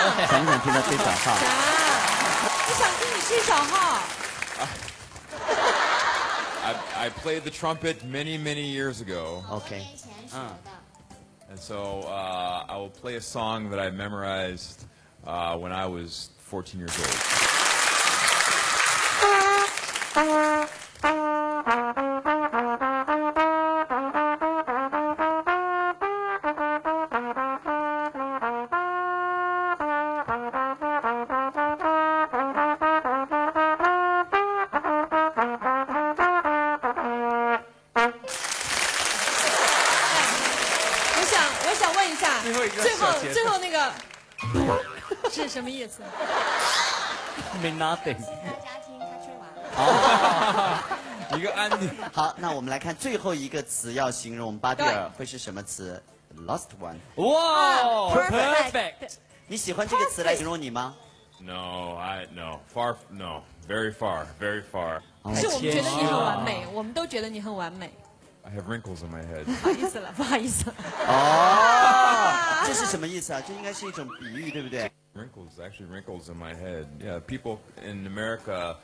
想不想听他吹小号？想，我想听你吹小号。 I, I played the trumpet many, many years ago, OK，嗯， and so uh, I will play a song that I memorized uh, when I was 14 years old. 想，我想问一下，最后一个最后那个 是什么意思？mean nothing。大家听他吹完。一个安静。好，那我们来看最后一个词要形容巴蒂尔会是什么词？Last one，哇 perfect，perfect。你喜欢这个词来形容你吗？No, I no far no very far very far. 是我们觉得你很完美，我们都觉得你很完美。I have wrinkles in my head. 不好意思了，不好意思了。哦，这是什么意思啊？这应该是一种比喻，对不对？ Wrinkles, actually, wrinkles in my head. Yeah, people in America,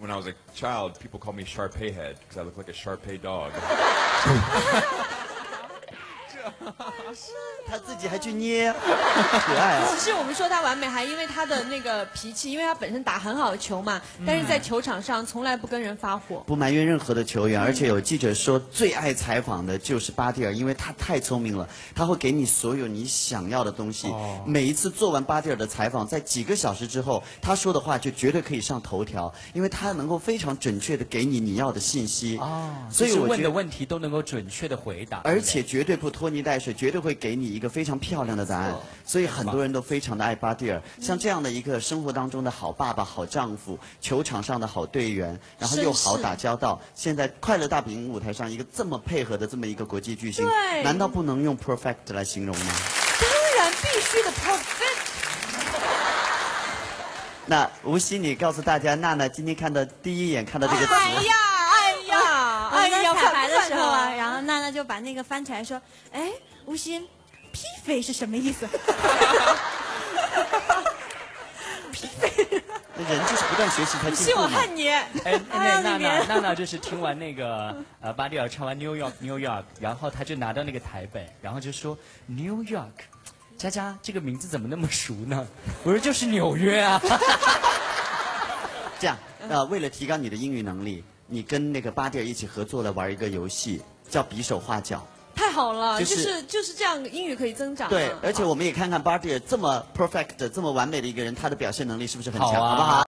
when I was a child, people called me Sharpay Head because I look like a Sharpay dog. 他自己还去捏，可爱啊！只是我们说他完美，还因为他的那个脾气，因为他本身打很好的球嘛，但是在球场上从来不跟人发火。不埋怨任何的球员，而且有记者说最爱采访的就是巴蒂尔，因为他太聪明了，他会给你所有你想要的东西。每一次做完巴蒂尔的采访，在几个小时之后，他说的话就绝对可以上头条，因为他能够非常准确的给你你要的信息。哦，所以我觉得。问的问题都能够准确的回答，而且绝对不拖泥带水，绝对会给你一个非常漂亮的答案。所以很多人都非常的爱巴蒂尔，像这样的一个生活当中的好爸爸、好丈夫，球场上的好队员，然后又好打交道。现在快乐大本营舞台上一个这么配合的这么一个国际巨星，难道不能用 perfect 来形容吗？当然必须的 perfect。那吴昕，你告诉大家，娜娜今天看到第一眼看到这个词，哎呀，哎呀，哎呀，彩排的时候就把那个翻起来说：“哎，吴昕，批飞是什么意思？那人就是不断学习才是我进步嘛。恨你。哎，那娜娜娜娜就是听完那个呃巴蒂尔唱完 New York New York，然后他就拿到那个台本，然后就说 New York，佳佳这个名字怎么那么熟呢？我说就是纽约啊。这样，呃，为了提高你的英语能力，你跟那个巴蒂尔一起合作了玩一个游戏，叫比手画脚。太好了，就就是是就是这样，英语可以增长啊。对，而且我们也看看巴蒂尔这么 perfect、这么完美的一个人，他的表现能力是不是很强，好啊好不好？